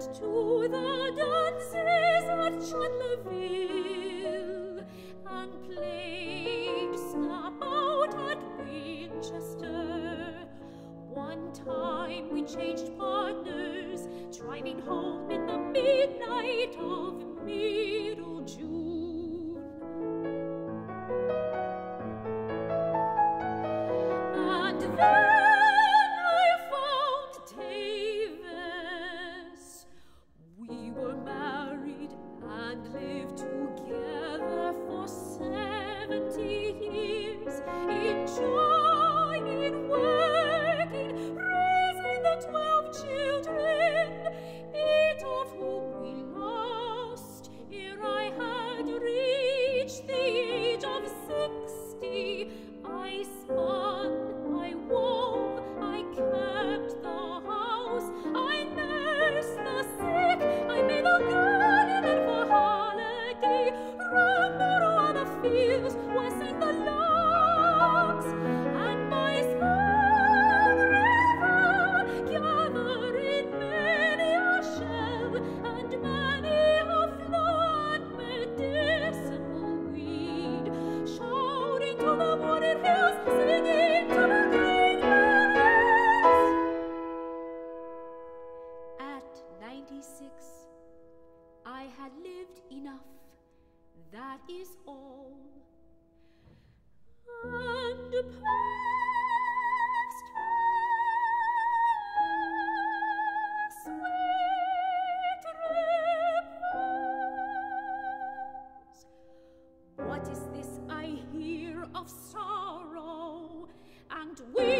to the dances at Chandlerville and played snap out at Winchester. One time we changed partners, driving home in the midnight of middle June. And then seventy years, enjoying, had lived enough, that is all. And past sweet repose. What is this I hear of sorrow and weeping?